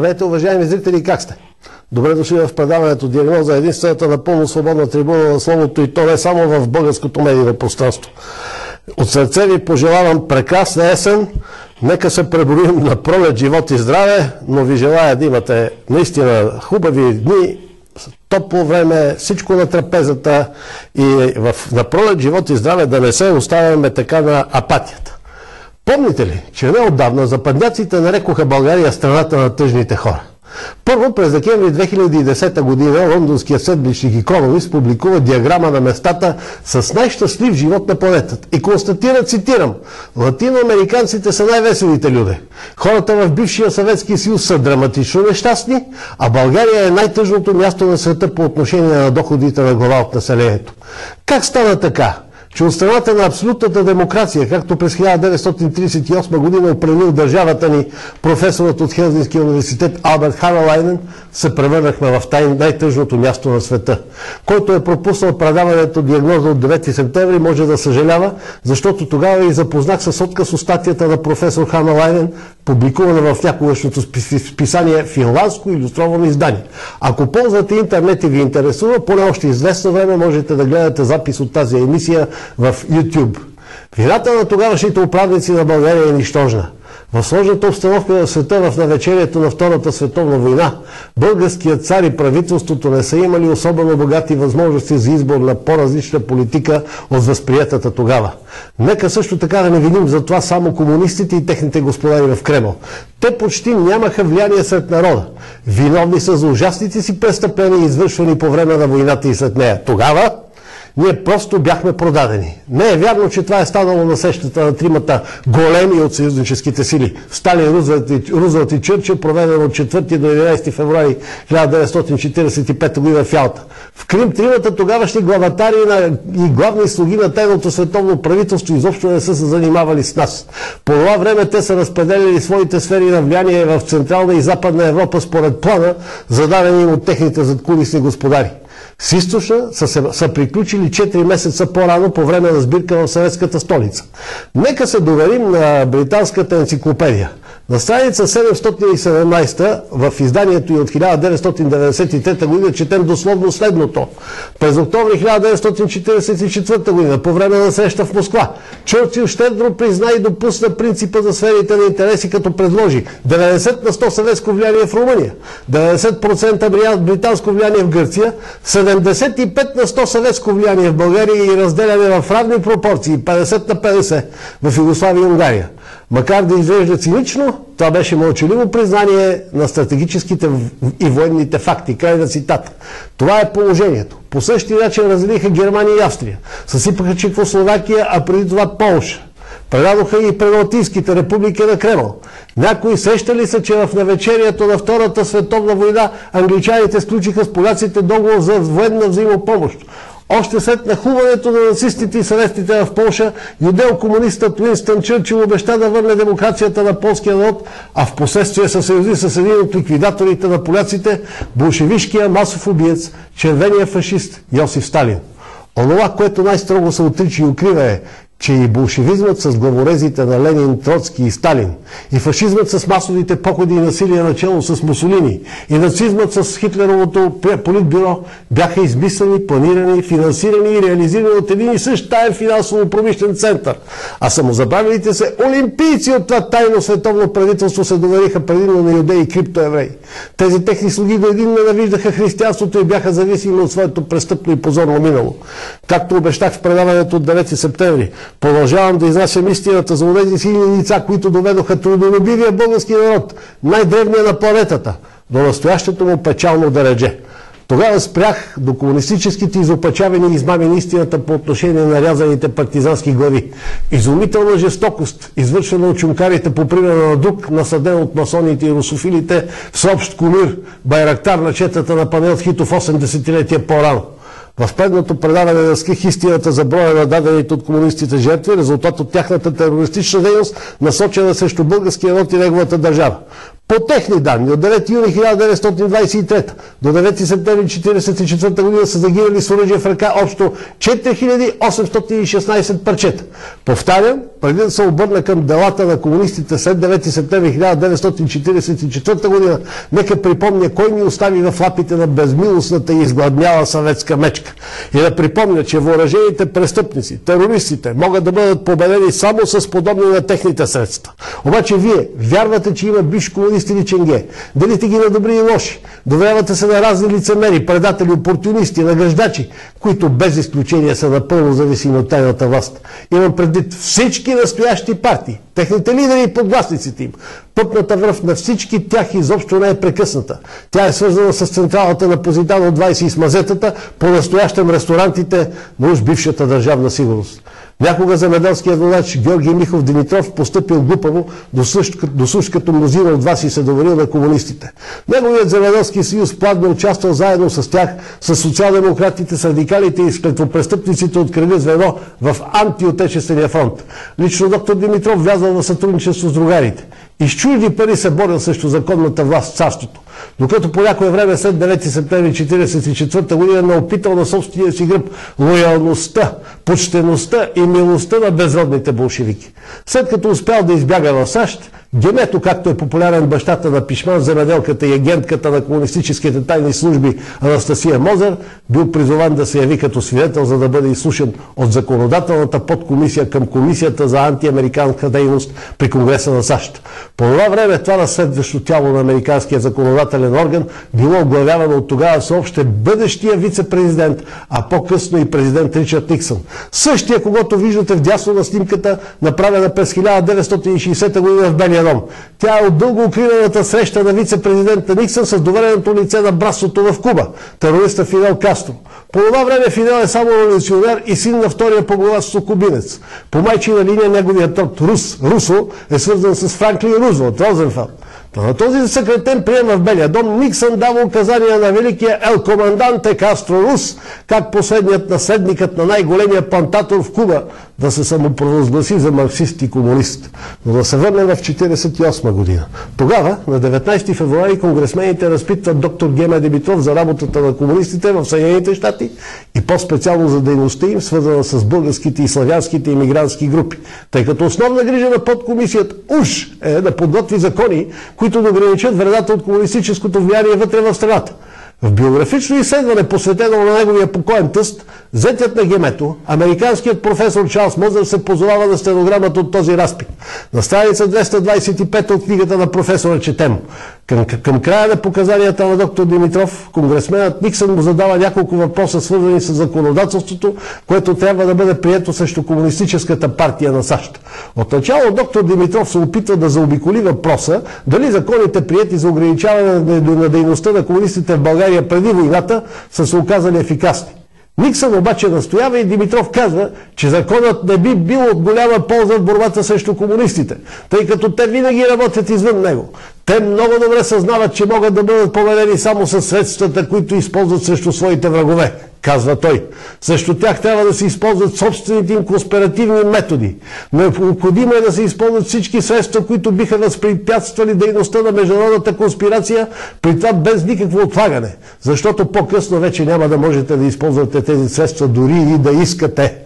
Здравейте, уважаеми зрители, как сте? Добре дошли в предаването Диагноза, единствената напълно свободна трибуна на словото и то не само в българското медийно пространство. От сърце ви пожелавам прекрасна есен, нека се преборим на пролет, живот и здраве, но ви желая да имате наистина хубави дни, топло време, всичко на трапезата и в, на пролет, живот и здраве да не се оставяме така на апатията. Помните ли, че неотдавна западняците нарекоха България страната на тъжните хора? Първо, през декември 2010 година лондонският седмичник Икономис публикува диаграма на местата с най-щастлив живот на планетата и констатира, цитирам, латиноамериканците са най-веселите люди. Хората в бившия Съветски съюз са драматично нещастни, а България е най-тъжното място на света по отношение на доходите на глава от населението. Как стана така? Че от страната на абсолютната демокрация, както през 1938 година определил държавата ни професорът от Хелзинския университет Алберт Хавелайнен, се превърнахме в тай, най-тъжното място на света. Който е пропуснал предаването диагноза от 9 септември, може да съжалява, защото тогава и запознах с отказ от статията на професор Хавелайнен, публикувана в някогашното списание финландско иллюстровано издание. Ако ползвате интернет и ви интересува, поне още известно време можете да гледате запис от тази емисия в YouTube. Вината на тогавашните управници на България е нищожна. В сложната обстановка на света в навечерието на Втората световна война, българският цар и правителството не са имали особено богати възможности за избор на по-различна политика от възприятата тогава. Нека също така да не виним за това само комунистите и техните господари в Кремъл. Те почти нямаха влияние сред народа. Виновни са за ужасните си престъпления, извършвани по време на войната и след нея. Тогава ние просто бяхме продадени. Не е вярно, че това е станало на сещата на тримата големи от съюзническите сили. Сталин, Рузвелт и, Рузвелт и Чърчил, проведено от 4 до 11 февруари 1945 година в Ялта. В Крим тримата тогавашни главатари и главни слуги на тайното световно правителство изобщо не са се занимавали с нас. По това време те са разпределили своите сфери на влияние в Централна и Западна Европа според плана, зададен им от техните задкулисни господари. С източна са, се, са приключили 4 месеца по-рано по време на сбирка в съветската столица. Нека се доверим на британската енциклопедия. На страница 717 в изданието и от 1993 година четем дословно следното. През октомври 1944 година, по време на среща в Москва, Чърчил щедро призна и допусна принципа за сферите на интереси, като предложи 90 на 100 съветско влияние в Румъния, 90% британско влияние в Гърция, 75 на 100 съветско влияние в България и разделяне в равни пропорции 50 на 50 в Югославия и Унгария. Макар да изглежда цинично, това беше мълчаливо признание на стратегическите и военните факти. Край на цитата. Това е положението. По същия начин разделиха Германия и Австрия. Съсипаха Чехословакия, а преди това Полша. Предадоха и пребалтийските републики на Кремъл. Някои сещали са, че в навечерието на Втората световна война англичаните сключиха с поляците договор за военна взаимопомощ. Още след нахуването на нацистите и съветите в Польша, юдел-комунистът Уинстън Чърчил обеща да върне демокрацията на полския народ, а в последствие се съюзи с един от ликвидаторите на поляците, болшевишкия масов убиец, червения фашист Йосиф Сталин. Онова, което най-строго се отрича и укрива е, че и болшевизмът с главорезите на Ленин, Троцки и Сталин, и фашизмът с масовите походи и насилие начало с Мусолини, и нацизмът с Хитлеровото политбюро бяха измислени, планирани, финансирани и реализирани от един и същ таен финансово-промишлен център. А самозабавилите се олимпийци от това тайно световно правителство се довериха предимно на юдеи и криптоевреи. Тези техни слуги до един ненавиждаха християнството и бяха зависими от своето престъпно и позорно минало. Както обещах в предаването от 9 септември, Продължавам да изнасям истината за тези силни лица, които доведоха трудолюбивия български народ, най-древния на планетата, до настоящето му печално даредже. Тогава спрях до комунистическите изопачавани и измами истината по отношение на рязаните партизански глави. Изумителна жестокост, извършена от чумкарите по примера на друг, насъден от масоните и русофилите в съобщ комир, байрактар на четата на панел Хитов 8 десетилетия по-рано. В предното предаване разкрих истината за броя на дадените от комунистите жертви, резултат от тяхната терористична дейност, насочена срещу българския народ и неговата държава. По техни данни, от 9 юни 1923 до 9 септември 1944 година са загинали с оръжие в ръка общо 4816 парчета. Повтарям, преди да се обърна към делата на комунистите след 9 септември 1944 година, нека припомня кой ни остави в лапите на безмилостната и изгладняла съветска мечка. И да припомня, че въоръжените престъпници, терористите могат да бъдат победени само с подобни на техните средства. Обаче вие вярвате, че има биш комунисти или ченге. Делите ги на добри и лоши. Доверявате се на разни лицемери, предатели, опортунисти, награждачи, които без изключение са напълно зависими от тайната власт. Имам предвид всички настоящи партии, техните лидери и подгласниците им. Пътната връв на всички тях изобщо не е прекъсната. Тя е свързана с централата на Позитано 20 и с по-настоящем ресторантите на уж бившата държавна сигурност. Някога земеделският водач Георгий Михов Димитров поступил глупаво, до суш като мнозина от вас и се доверил на комунистите. Неговият земеделски съюз плавно участвал заедно с тях, с социал-демократите, с радикалите и клетвопрестъпниците от кръга звено в антиотечествения фронт. Лично доктор Димитров влязал в сътрудничество с другарите. И чужди пари се борил срещу законната власт в царството. Докато по някое време след 9 септември 1944 година не опитал на собствения си гръб лоялността, почтеността и милостта на безродните болшевики. След като успял да избяга в САЩ, Гемето, както е популярен бащата на Пишман, земеделката и агентката на комунистическите тайни служби Анастасия Мозер, бил призован да се яви като свидетел, за да бъде изслушан от законодателната подкомисия към Комисията за антиамериканска дейност при Конгреса на САЩ. По това време това разследващо тяло на американския законодателен орган било оглавявано от тогава съобще бъдещия вице-президент, а по-късно и президент Ричард Никсън. Същия, когато виждате в дясно на снимката, направена през 1960 година в Белия дом. Тя е от дълго укриваната среща на вице-президента Никсън с довереното лице на братството в Куба, терориста Фидел Кастро. По това време Фидел е само революционер и син на втория по главство кубинец. По майчина линия неговият род Рус, Русо е свързан с Франклин Рузвелт, Розенфелд. На този съкретен прием в Белия дом Никсън дава указания на великия ел команданте Кастро Рус, как последният наследникът на най-големия плантатор в Куба да се самопровъзгласи за марксист и комунист. Но да се върнем в 1948 година. Тогава, на 19 февруари, конгресмените разпитват доктор Гема Дебитров за работата на комунистите в Съединените щати и по-специално за дейността им, свързана с българските и славянските иммигрантски групи. Тъй като основна грижа на подкомисията уж е да подготви закони, които да ограничат вредата от комунистическото влияние вътре в страната. В биографично изследване, посветено на неговия покоен тъст, зетят на гемето, американският професор Чарлз Мозър се позовава на стенограмата от този разпит. На страница 225 от книгата на професора четем. Към, към края на показанията на доктор Димитров, конгресменът Никсън му задава няколко въпроса, свързани с законодателството, което трябва да бъде прието срещу Комунистическата партия на САЩ. Отначало доктор Димитров се опитва да заобиколи въпроса дали законите прияти за ограничаване на дейността на комунистите в България преди войната са се оказали ефикасни. Никсън обаче настоява и Димитров казва, че законът не би бил от голяма полза в борбата срещу комунистите, тъй като те винаги работят извън него. Те много добре съзнават, че могат да бъдат победени само с средствата, които използват срещу своите врагове, казва той. Срещу тях трябва да се използват собствените им конспиративни методи. Необходимо е да се използват всички средства, които биха възпрепятствали дейността на международната конспирация, при това без никакво отлагане. Защото по-късно вече няма да можете да използвате тези средства дори и да искате.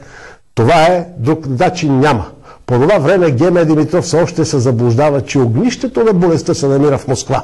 Това е, друг начин няма. По това време Геме Димитров все още се заблуждава, че огнището на болестта се намира в Москва.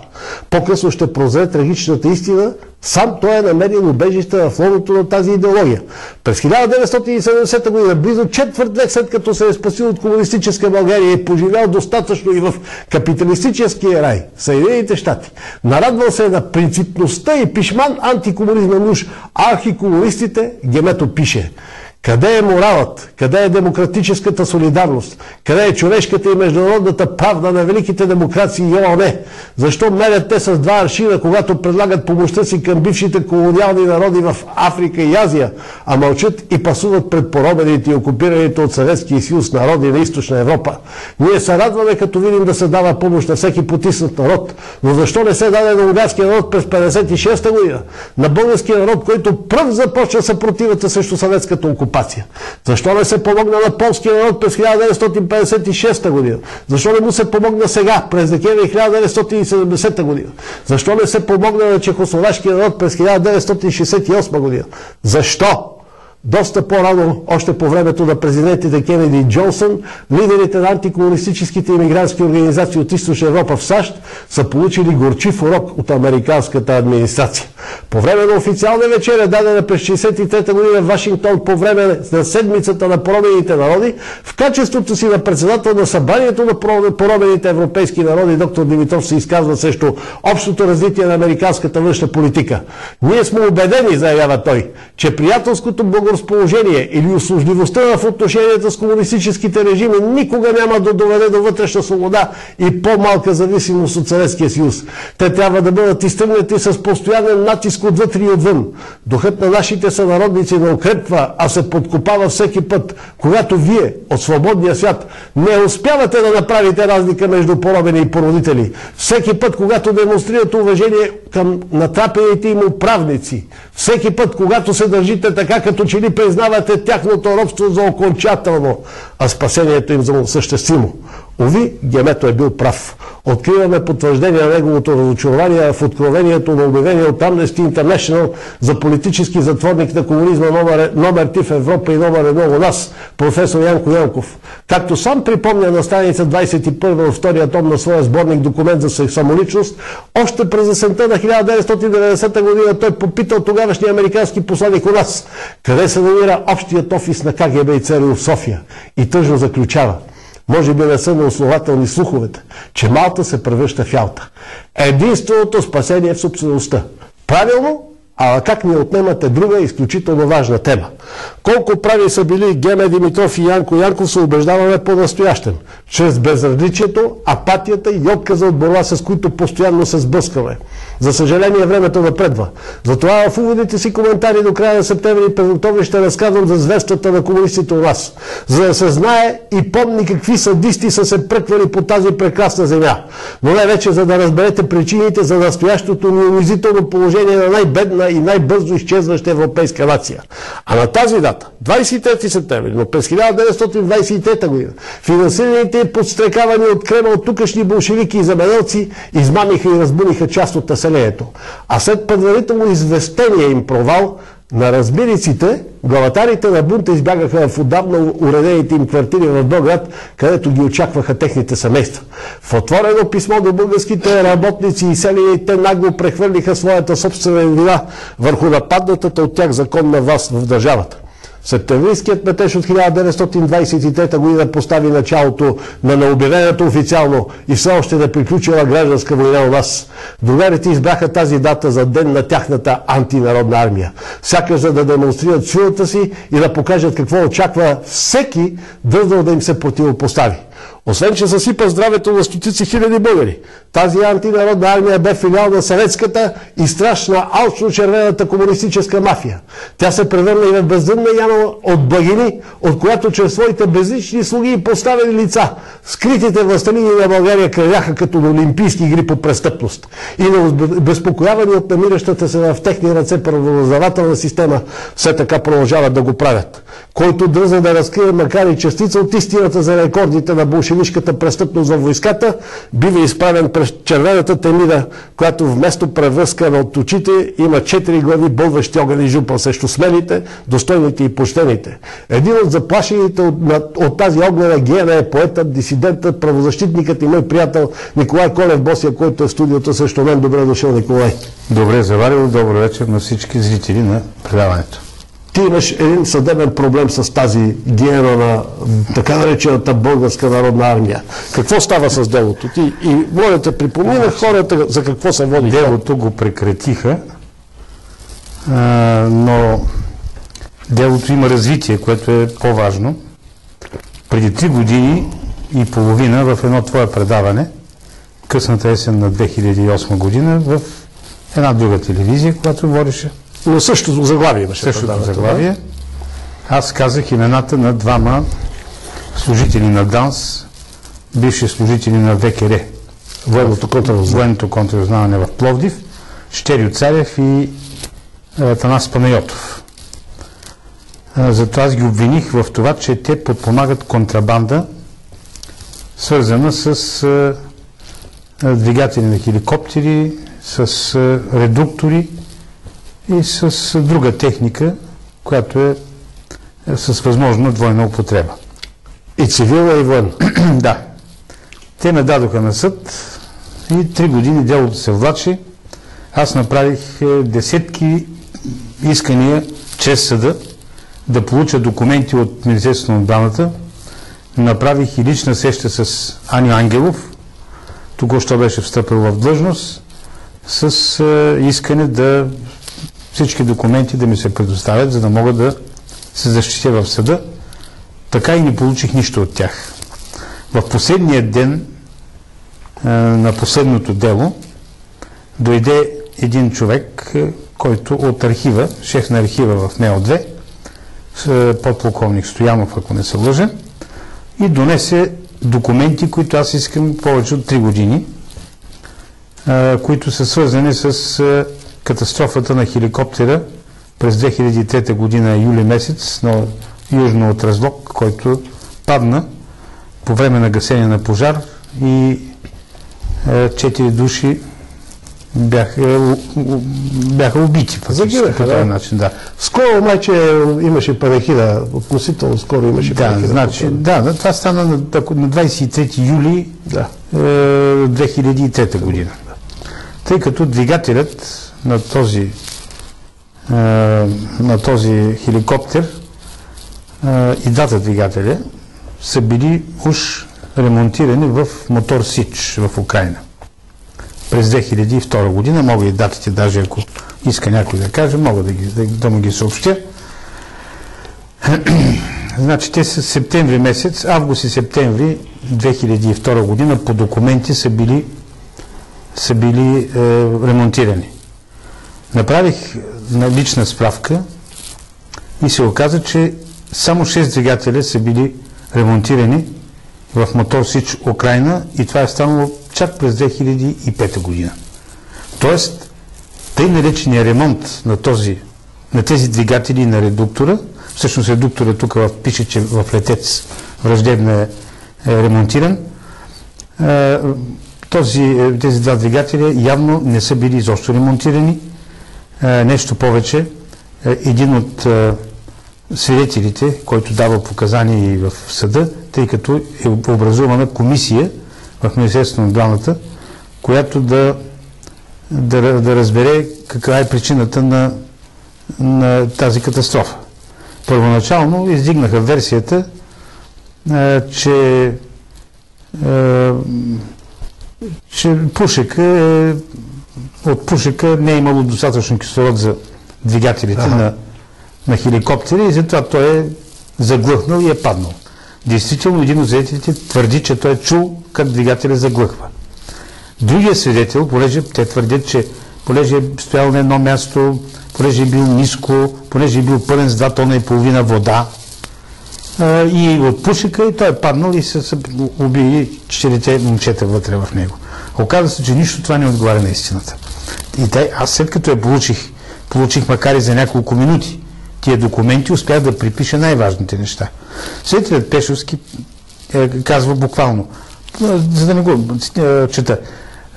По-късно ще прозре трагичната истина, сам той е намерил убежище в лоното на тази идеология. През 1970 година, близо четвърт век след като се е спасил от комунистическа България и поживял достатъчно и в капиталистическия рай, Съединените щати, нарадвал се на принципността и пишман антикомунизма муж, архикомунистите, Гемето пише – къде е моралът? Къде е демократическата солидарност? Къде е човешката и международната правда на великите демокрации и ООН? Защо мерят те с два аршина, когато предлагат помощта си към бившите колониални народи в Африка и Азия, а мълчат и пасуват пред поробените и окупираните от Съветския съюз народи на източна Европа? Ние се радваме, като видим да се дава помощ на всеки потиснат народ, но защо не се даде на унгарския народ през 56-та година? На българския народ, който пръв започна съпротивата срещу съветската окупация? Окупация? Защо не се помогна на полския народ през 1956 година? Защо не му се помогна сега, през декември 1970 година? Защо не се помогна на чехословашкия народ през 1968 година? Защо? Доста по-рано, още по времето на президентите Кенеди и Джонсън, лидерите на антикомунистическите иммигрантски организации от Източна Европа в САЩ са получили горчив урок от американската администрация. По време на официална вечеря, дадена през 63 година в Вашингтон по време на седмицата на поробените народи, в качеството си на председател на събранието на поробените европейски народи, доктор Димитров се изказва срещу общото развитие на американската външна политика. Ние сме убедени, заявява той, че приятелското благо разположение или услужливостта в отношенията с комунистическите режими никога няма да доведе до вътрешна свобода и по-малка зависимост от Съветския съюз. Те трябва да бъдат изтъгнати с постоянен натиск отвътре и отвън. Духът на нашите сънародници не укрепва, а се подкопава всеки път, когато вие от свободния свят не успявате да направите разлика между поробени и породители. Всеки път, когато демонстрирате уважение към натрапените им управници, всеки път, когато се държите така, като че ли признавате тяхното робство за окончателно, а спасението им за осъществимо. Ови, Гемето е бил прав. Откриваме потвърждение на неговото разочарование в откровението на обявение от Amnesty International за политически затворник на комунизма номер, номер ти в Европа и номер едно у нас, професор Янко Янков. Както сам припомня на страница 21 във втория том на своя сборник документ за самоличност, още през есента на 1990 година той попитал тогавашния американски посланник у нас, къде се намира общият офис на КГБ и ЦРУ в София. И тъжно заключава – може би не са неоснователни слуховете, че Малта се превръща в Ялта. Единственото спасение е в собствеността. Правилно, а как ни отнемате друга изключително важна тема. Колко прави са били Геме Димитров и Янко Янков се убеждаваме по-настоящем, чрез безразличието, апатията и отказа от борба, с които постоянно се сблъскваме. За съжаление, времето напредва. Затова в уводите си коментари до края на септември и през октомври ще разказвам за зверствата на комунистите у нас, за да се знае и помни какви садисти са се пръквали по тази прекрасна земя. Но не вече за да разберете причините за настоящото неунизително положение на най-бедна и най-бързо изчезваща европейска нация. А на тази дата, 23 септември, но през 1923 година, финансираните и подстрекавани от Кремъл тукашни болшевики и замеделци измамиха и разбуниха част от населението. А след предварително известение им провал, на разбириците, главатарите на бунта избягаха в отдавна уредените им квартири в Белград, където ги очакваха техните семейства. В отворено писмо до българските работници и селени те нагло прехвърлиха своята собствена вина върху нападнатата от тях законна власт в държавата. Септемврийският метеж от 1923 година постави началото на необявената официално и все още да приключила гражданска война у нас. Другарите избраха тази дата за ден на тяхната антинародна армия. Сякаш за да демонстрират силата си и да покажат какво очаква всеки дързнал да им се противопостави. Освен, че съсипа здравето на стотици хиляди българи. Тази антинародна армия бе филиал на съветската и страшна алчно-червената комунистическа мафия. Тя се превърна и в бездънна яма от благини, от която чрез своите безлични слуги и поставени лица, скритите властелини на България кръвяха като на олимпийски игри по престъпност. И на безпокоявани от намиращата се в техни ръце правознавателна система, все така продължават да го правят. Който дръзна да разкрие макар и частица от истината за рекордите на болшевишката престъпност във войската, бива изправен през червената темида, която вместо превръзка от очите има четири глави бълващи огън и жупа срещу смелите, достойните и почтените. Един от заплашените от, от тази огнена гена е поетът, дисидентът, правозащитникът и мой приятел Николай Колев Босия, който е в студиото срещу мен. Добре дошъл, Николай. Добре заварил, добър вечер на всички зрители на предаването ти имаш един съдебен проблем с тази гиена на така наречената българска народна армия. Какво става с делото ти? И моля те припомнина хората за какво се води. Делото го прекратиха, но делото има развитие, което е по-важно. Преди три години и половина в едно твое предаване, късната есен на 2008 година, в една друга телевизия, която водеше но същото заглавие имаше. Същото заглавие. Аз казах имената на двама служители на ДАНС, бивши служители на ВКР. Военното контраразузнаване. Военното контраразузнаване в Пловдив, Щерио Царев и е, Танас Панайотов. затова аз ги обвиних в това, че те подпомагат контрабанда, свързана с двигатели на хеликоптери, с редуктори и с друга техника, която е с възможна двойна употреба. И цивилна и военна. да. Те ме дадоха на съд и три години делото се влачи. Аз направих е, десетки искания чрез съда да получа документи от Министерството на отбраната. Направих и лична сеща с Ани Ангелов, току-що беше встъпил в длъжност, с е, искане да всички документи да ми се предоставят, за да мога да се защитя в съда. Така и не получих нищо от тях. В последния ден е, на последното дело дойде един човек, е, който от архива, шеф на архива в НЕО-2, е, подполковник Стоянов, ако не се лъжа, и донесе документи, които аз искам повече от 3 години, е, които са свързани с е, катастрофата на хеликоптера през 2003 година, юли месец, на южно от Разлог, който падна по време на гасение на пожар и четири души бяха, бяха убити. Загинаха, да. начин, да. Скоро майче имаше парахида, относително скоро имаше да, парахида. Значи, да, да, това стана на, на 23 юли да. е, 2003 година. Тъй като двигателят на този, е, на този хеликоптер е, и двата двигателя са били уж ремонтирани в мотор Сич в Украина през 2002 година. Мога и датите, даже ако иска някой да каже, мога да, ги, да, да му ги съобщя. значи те са септември месец, август и септември 2002 година по документи са били, са били е, ремонтирани. Направих налична справка и се оказа, че само 6 двигателя са били ремонтирани в мотор Сич Украина и това е станало чак през 2005 година. Тоест, тъй наречения ремонт на, този, на тези двигатели на редуктора, всъщност редуктора тук пише, че в летец враждебно е, е ремонтиран, е, този, е, тези два двигателя явно не са били изобщо ремонтирани. Е, нещо повече, е, един от е, свидетелите, който дава показания и в съда, тъй като е образувана комисия в Министерството на отбраната, която да, да, да разбере каква е причината на, на тази катастрофа. Първоначално издигнаха версията, а, че, а, че пушека е, от пушека не е имало достатъчно кислород за двигателите ага. на, на хеликоптери и затова той е заглъхнал и е паднал. Действително един от свидетелите твърди, че той е чул как двигателя заглъхва. Другия свидетел, понеже те твърдят, че понеже е стоял на едно място, понеже е бил ниско, понеже е бил пълен с 2 тона и половина вода, и от пушека и той е паднал и се, се уби четирите момчета вътре в него. Оказва се, че нищо това не отговаря на истината. И те, аз след като я получих, получих макар и за няколко минути, тия документи успях да припиша най-важните неща. Светлият Пешовски е, казва буквално, за да не го е, чета,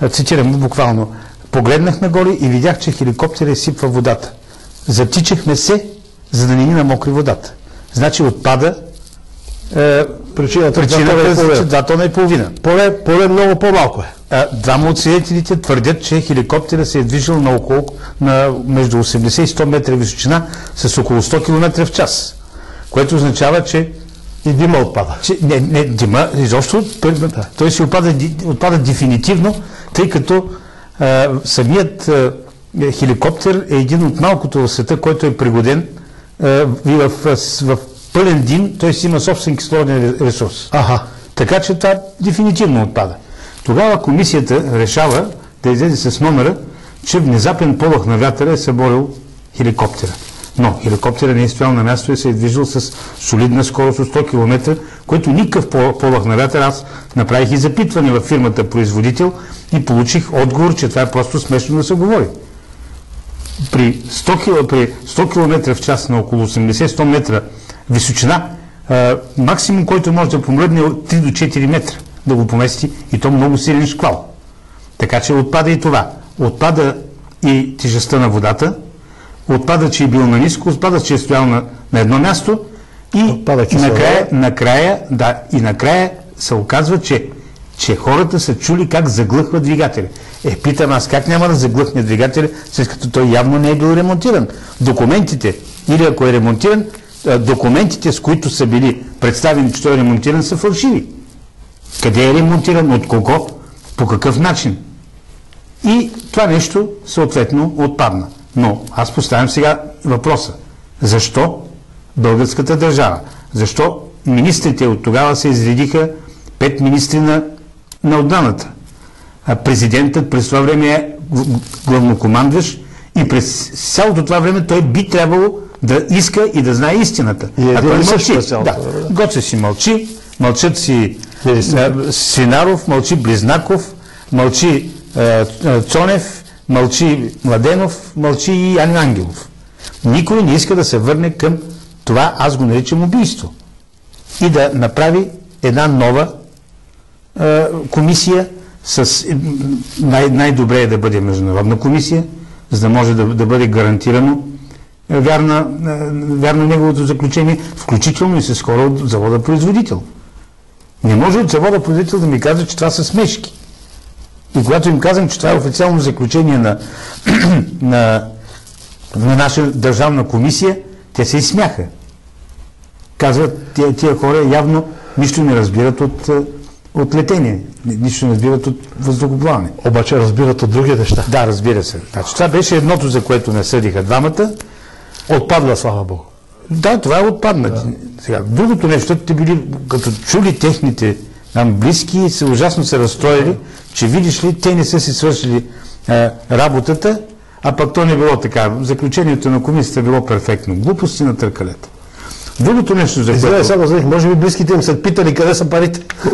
цитирам буквално, погледнах нагоре и видях, че хеликоптер изсипва водата. Затичахме се, за да не ни намокри водата. Значи отпада е, причината, причината е 2 тона и половина. Поле, поле много по-малко е. Двама от свидетелите твърдят, че хеликоптера се е движил на около, на между 80 и 100 метра височина с около 100 км в час. Което означава, че и дима отпада. Че, не, не, дима, изобщо, той, да. той си отпада, отпада дефинитивно, тъй като а, самият а, хеликоптер е един от малкото в света, който е пригоден а, в, в, в пълен дим, той си има собствен кислороден ресурс. Аха. Така че това дефинитивно отпада. Тогава комисията решава да излезе с номера, че внезапен полъх на вятъра е съборил хеликоптера. Но хеликоптера не е стоял на място и се е движил с солидна скорост от 100 км, който никакъв полъх на вятър. Аз направих и запитване в фирмата производител и получих отговор, че това е просто смешно да се говори. при 100, км, при 100 км в час на около 80-100 метра височина, максимум, който може да помръдне е от 3 до 4 метра да го помести и то много силен шквал. Така че отпада и това. Отпада и тежестта на водата, отпада, че е бил на ниско, отпада, че е стоял на, на едно място и Отпада накрая, накрая, да, и накрая се оказва, че, че хората са чули как заглъхва двигателя. Е, питам аз, как няма да заглъхне двигателя, след като той явно не е бил ремонтиран. Документите, или ако е ремонтиран, документите, с които са били представени, че той е ремонтиран, са фалшиви. Къде е ремонтиран, от кого, по какъв начин. И това нещо съответно отпадна. Но аз поставям сега въпроса. Защо българската държава? Защо министрите от тогава се изредиха пет министри на, на отданата? А президентът през това време е главнокомандващ и през цялото това време той би трябвало да иска и да знае истината. И а той мълчи. Да. Гоце си мълчи, мълчат си А, Свинаров, мълчи Близнаков, мълчи а, Цонев, мълчи Младенов, мълчи и Ани Ангелов. Никой не иска да се върне към това, аз го наричам убийство. И да направи една нова а, комисия с най- най-добре е да бъде международна комисия, за да може да, да бъде гарантирано е, вярна, е, вярно неговото заключение, включително и с хора от завода производител. Не може от завода производител да ми казва, че това са смешки. И когато им казвам, че това е официално заключение на, на, на наша държавна комисия, те се изсмяха. Казват, тия, тия хора явно нищо не разбират от, е, от летение, ни- нищо не разбират от въздухоплаване. Обаче разбират от други неща. Да, разбира се. Значи, това беше едното, за което не съдиха двамата. Отпадна, слава Богу. Да, това е отпаднати. Сега, другото нещо, те били, като чули техните там близки, се ужасно се разстроили, че видиш ли, те не са си свършили е, работата, а пък то не било така. Заключението на комисията е било перфектно. Глупости на търкалета. Другото нещо, за което... само за може би близките им са питали къде са парите.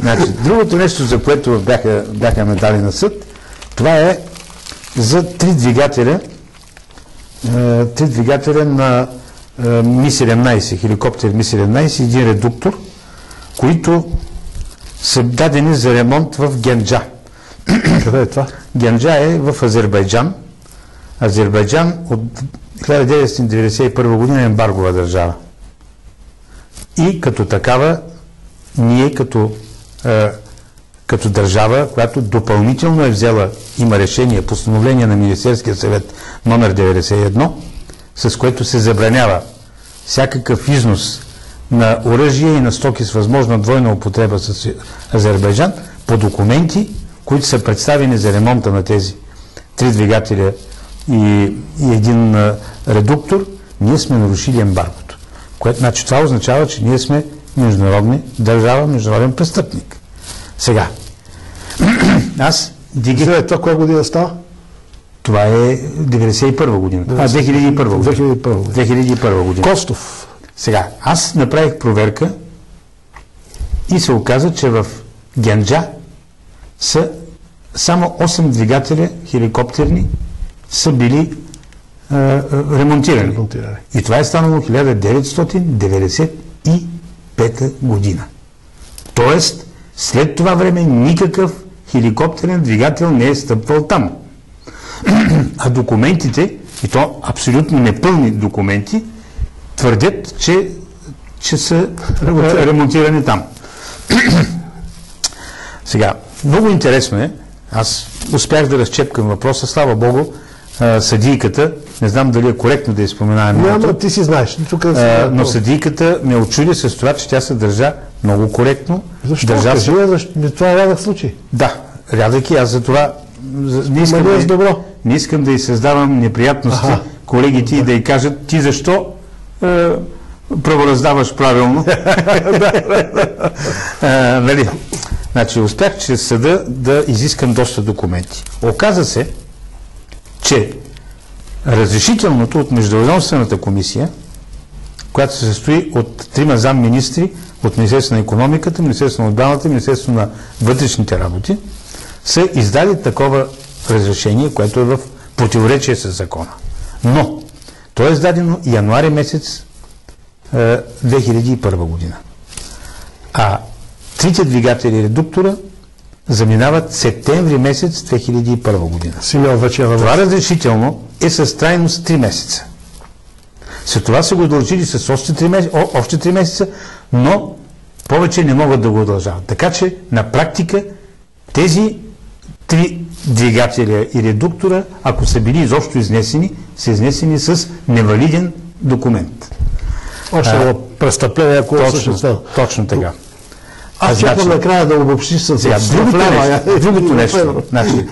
Значи, другото нещо, за което бяха, бяха ме дали на съд, това е за три двигателя, три двигателя на е, Ми-17, хеликоптер Ми-17 и един редуктор, които са дадени за ремонт в Генджа. къде е това? Генджа е в Азербайджан. Азербайджан от 1991 година е ембаргова държава. И като такава, ние като, е, като държава, която допълнително е взела, има решение, постановление на Министерския съвет номер 91, с което се забранява всякакъв износ на оръжие и на стоки с възможна двойна употреба с Азербайджан по документи, които са представени за ремонта на тези три двигателя и, и един а, редуктор, ние сме нарушили ембаргото. Което, значи, това означава, че ние сме международни държава, международен престъпник. Сега, аз дигах, Извинявай, това коя година става? това е 91 година, а 2001 година. 2001 година. 2001 година. Костов. Сега, аз направих проверка и се оказа, че в Генджа са само 8 двигателя хеликоптерни са били а, а, ремонтирани. Ремонтирани. И това е станало 1995 година. Тоест, след това време никакъв хеликоптерен двигател не е стъпвал там. А документите, и то абсолютно непълни документи, твърдят, че, че са ремонтирани, там. Сега, много интересно е, аз успях да разчепкам въпроса, слава Богу, съдийката, не знам дали е коректно да я споменавам Няма, ти си знаеш. Тук а, но съдийката ме очуди с това, че тя се държа много коректно. Защо? Държа Кажи, се... защо? Това е рядък случай. Да, рядък и аз за това не искам, е да, с добро. не искам да й създавам неприятности Аха. колегите и да й кажат ти защо е, правораздаваш правилно. е, нали? Значи успях чрез съда да изискам доста документи. Оказа се, че разрешителното от Междуведомствената комисия, която се състои от трима замминистри от Министерството на економиката, Министерството на отбраната и Министерството на вътрешните работи, са издали такова разрешение, което е в противоречие с закона. Но, то е издадено януари месец е, 2001 година. А трите двигатели редуктора заминават септември месец 2001 година. Симеон на Това разрешително е с трайност 3 месеца. След това са го удължили с още 3 месеца, о, още 3 месеца, но повече не могат да го удължават. Така че на практика тези три двигателя и редуктора, ако са били изобщо изнесени, са изнесени с невалиден документ. Още А, престъпление, ако Точно, точно така. Аз Значи- чакам накрая да обобщиш с Сега, другото нещо, другото нещо. Значи,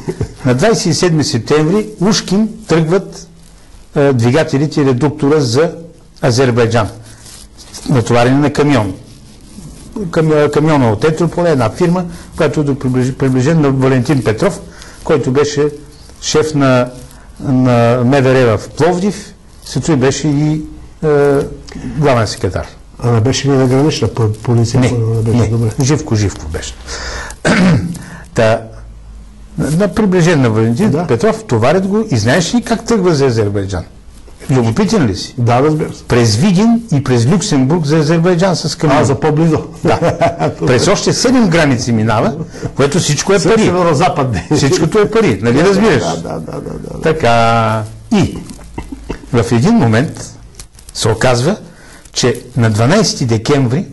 на 27 септември Ушкин тръгват е, двигателите и редуктора за Азербайджан. Натоварени на камион. Кам, камиона от Етрополе, една фирма, която е приближен, приближен на Валентин Петров, който беше шеф на, на МВР в Пловдив, след беше и е, главен секретар. А не беше ли на гранична по- полиция? Не, беше не, добре. Живко Живко беше. Та, на, на приближен на Валентин Да. Петров, товарят го и знаеш ли как тръгва за Азербайджан? Любопитен ли си? Да, разбира се. През Видин и през Люксембург за Азербайджан с камион. А, за по-близо. Да. През още 7 граници минава, което всичко е пари. северо-западни. Всичкото е пари, нали разбираш? Да, да, да, да, да. Така. И в един момент се оказва, че на 12 декември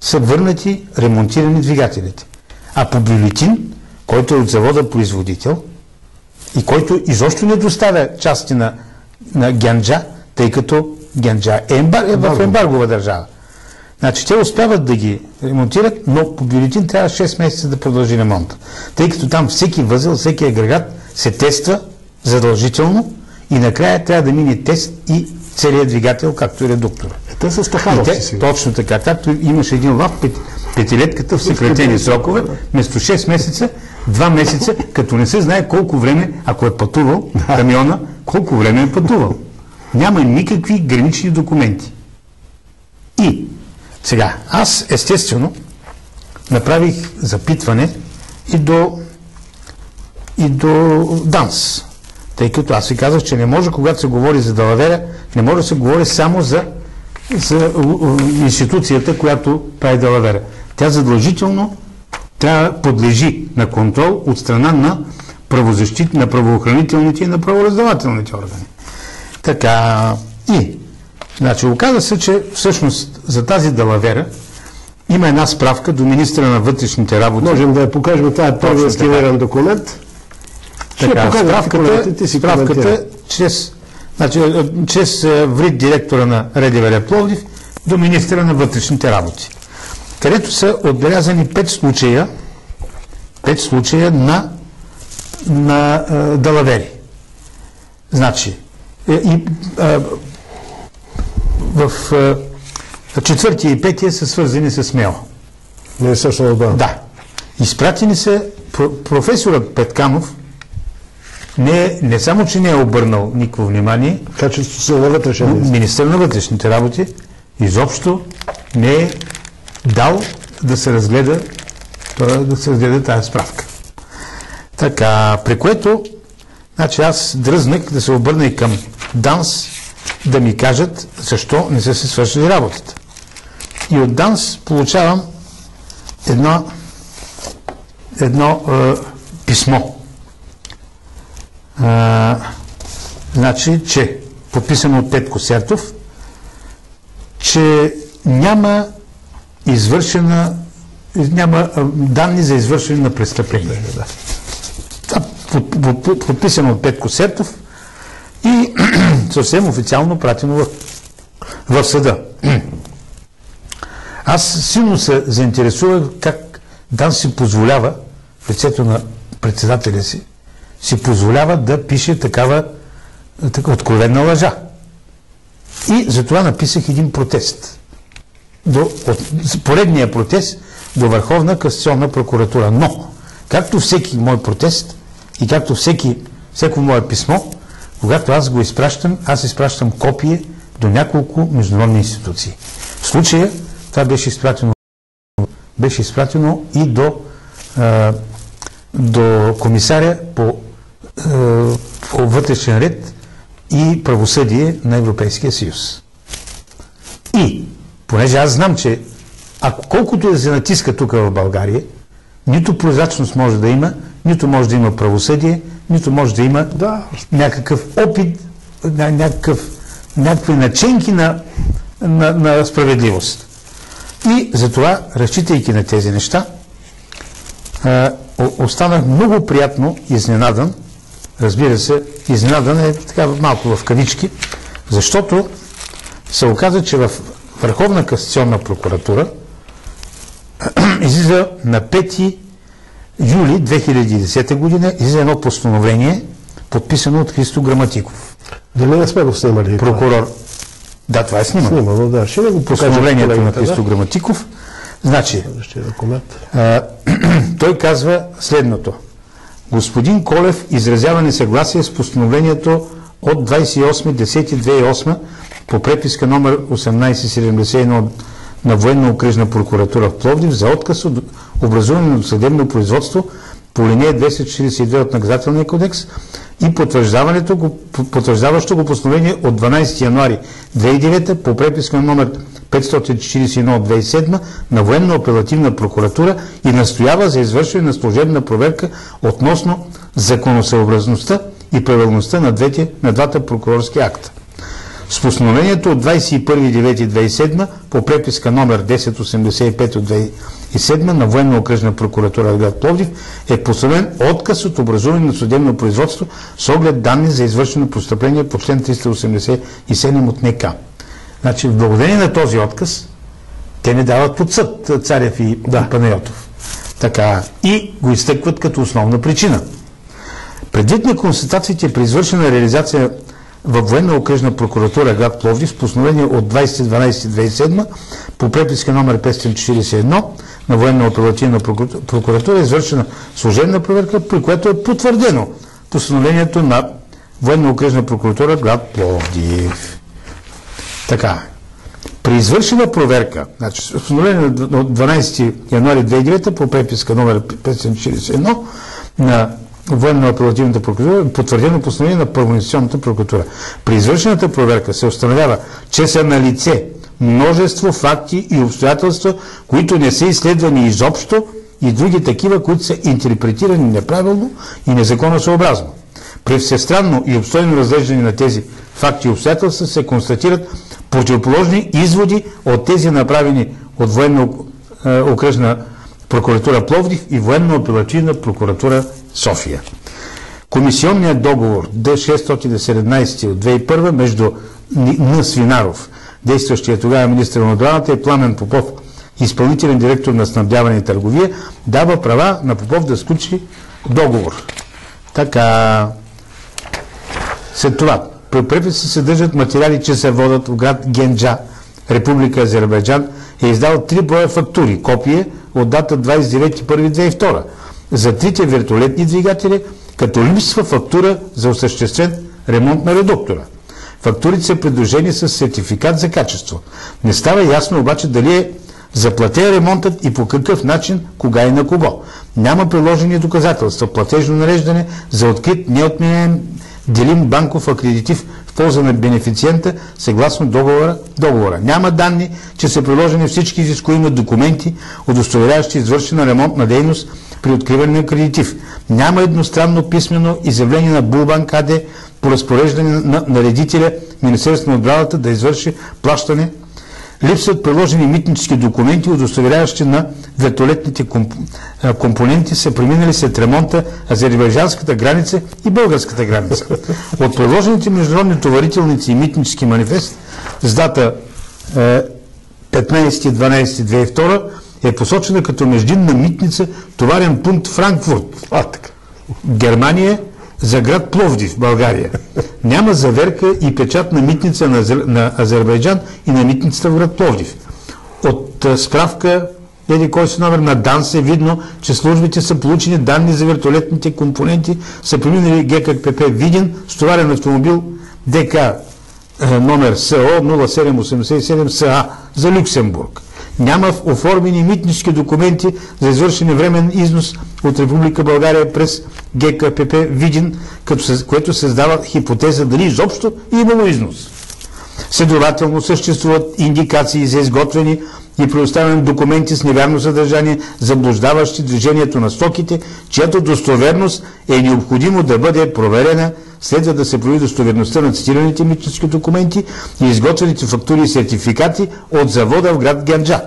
са върнати ремонтирани двигателите. А по бюлетин, който е от завода производител и който изобщо не доставя части на, на Гянджа, тъй като Гянджа е, ембар, е в ембаргова държава. Значи те успяват да ги ремонтират, но по бюлетин трябва 6 месеца да продължи ремонта. Тъй като там всеки възел, всеки агрегат се тества задължително и накрая трябва да мине тест и целият двигател, както и редуктора. Е, Те са стахановци си. точно така. Както имаше един лав, пет, петилетката в съкратени срокове, вместо 6 месеца, 2 месеца, като не се знае колко време, ако е пътувал камиона, колко време е пътувал. Няма никакви гранични документи. И сега, аз естествено направих запитване и до, и до ДАНС. Тъй като аз ви казах, че не може, когато се говори за далавера, не може да се говори само за, за институцията, която прави далавера. Тя задължително трябва подлежи на контрол от страна на правозащит, на правоохранителните и на правораздавателните органи. Така и, значи, оказа се, че всъщност за тази далавера има една справка до министра на вътрешните работи. Можем да я покажем. Това е първият сканиран документ. Ще Така, покажем справката, ти си справката чрез, значи, е, чрез е, ВРИД директора на РДВР Пловдив до министра на вътрешните работи, където са отбелязани пет случая, пет случая на, на е, далавери. Значи, и, е, в е, четвъртия и петия са свързани с МЕО. Министерство на. Да. Изпратени са про- професорът Петканов не, не само, че не е обърнал никакво внимание, Качеството на вътрешен министър на вътрешните работи изобщо не е дал да се разгледа да се разгледа тази справка. Така, при което значи аз дръзнах да се обърна и към ДАНС да ми кажат защо не са се свършили работата. И от ДАНС получавам едно, едно е, писмо. А, значи, че подписано от Петко Сертов, че няма извършена няма данни за извършване на престъпление. Под- подписано от Петко Сертов и съвсем официално пратено в, в съда. Аз силно се заинтересувах как Дан си позволява, в лицето на председателя си, си позволява да пише такава, така откровенна лъжа. И затова написах един протест. До, от, поредния протест до Върховна касационна прокуратура. Но, както всеки мой протест и както всеки, всеко мое писмо, когато аз го изпращам, аз изпращам копие до няколко международни институции. В случая това беше изпратено, беше изпратено и до, а, до комисаря по а, вътрешен ред и правосъдие на Европейския съюз. И, понеже аз знам, че ако колкото да се натиска тук в България, нито прозрачност може да има, нито може да има правосъдие, нито може да има Да. някакъв опит, ня- някакъв, някакви наченки на, на, на справедливост. И затова, разчитайки на тези неща, останах много приятно изненадан, разбира се, изненадан е така малко в кавички, защото се оказа, че в Върховна касационна прокуратура излиза на 5 юли 2010 година излиза едно постановление, подписано от Христо Граматиков, Дали не сме го снимали? прокурор. Да, това е снимано. Снимано, да. Ще го Постановлението на Христо? Граматиков. Значи, а, той казва следното. Господин Колев изразява несъгласие с постановлението от 28.10.2008 по преписка номер 1871 на военно-окръжна прокуратура в Пловдив за отказ от образуване на съдебно производство по линия 242 от наказателния кодекс и потвърждаващо го постановление от 12 януари 2009 по преписка номер 541 от 2007 на военно-апелативна прокуратура и настоява за извършване на служебна проверка относно законосъобразността и правилността на, двете, на двата прокурорски акта. С постановлението от 21.9.2007 по преписка номер 1085 от 2007 на военно-окръжна прокуратура в град Пловдив е постановен отказ от образуване на съдебно производство с оглед данни за извършено престъпление по член 387 от НК. Значи, благодарение на този отказ, те не дават под съд Царев и, да. и Панайотов. Така, и го изтъкват като основна причина. Предвид на констатациите при извършена реализация във военна окръжна прокуратура град Пловдив с постановление от 2012-2007 по преписка номер 541 на военна прокуратура, прокуратура е извършена служебна проверка, при което е потвърдено постановлението на военна окръжна прокуратура град Пловдив. Така, при извършена проверка, значи с постановление от 12 януари 2009 по преписка номер 541 на военно-апелативната прокуратура потвърдено постановление на първоинституционната прокуратура. При извършената проверка се установява, че са на лице множество факти и обстоятелства, които не са изследвани изобщо и други такива, които са интерпретирани неправилно и незаконосъобразно. При всестранно и обстойно разглеждане на тези факти и обстоятелства се констатират противоположни изводи от тези направени от военно-окръжна прокуратура Пловдив и военно-апелативна прокуратура София. Комисионният договор Д-617 от 2001 между Н. Свинаров, действащия тогава министър на отбраната и Пламен Попов, изпълнителен директор на снабдяване и търговия, дава права на Попов да сключи договор. Така, след това, при препис се съдържат материали, че се водят в град Генджа, Република Азербайджан, е издал три броя фактури, копие от дата 29.1.2002 за трите вертолетни двигатели, като липсва фактура за осъществен ремонт на редуктора. Фактурите са придружени с сертификат за качество. Не става ясно обаче дали е заплатен ремонтът и по какъв начин, кога и на кого. Няма приложени доказателства, платежно нареждане за открит, неотменен делим банков акредитив в полза на бенефициента съгласно договора, договора. Няма данни, че са приложени всички изискуеми документи, удостоверяващи извършена ремонтна дейност при откриване на кредитив. Няма едностранно писмено изявление на Булбанк АД по разпореждане на наредителя Министерството на отбраната да извърши плащане Липсват приложени митнически документи, удостоверяващи на вертолетните комп... компоненти са преминали след ремонта азербайджанската граница и българската граница. От приложените международни товарителници и митнически манифест с дата е, 15.12.2002 е посочена като междинна митница товарен пункт Франкфурт, А. Германия за град Пловдив, България. Няма заверка и печат на митница на, Азер... на Азербайджан и на митницата в град Пловдив. От справка еди кой си номер на ДАНС е видно, че службите са получени данни за вертолетните компоненти, са преминали ГКПП Видин с товарен автомобил ДК номер СО 0787 СА за Люксембург. Няма оформени митнически документи за извършен времен износ от Република България през ГКПП Видин, което създава хипотеза дали изобщо е имало износ. Следователно съществуват индикации за изготвени и предоставяне документи с невярно съдържание, заблуждаващи движението на стоките, чиято достоверност е необходимо да бъде проверена, следва да се провери достоверността на цитираните митнически документи и изготвените фактури и сертификати от завода в град Гянджа.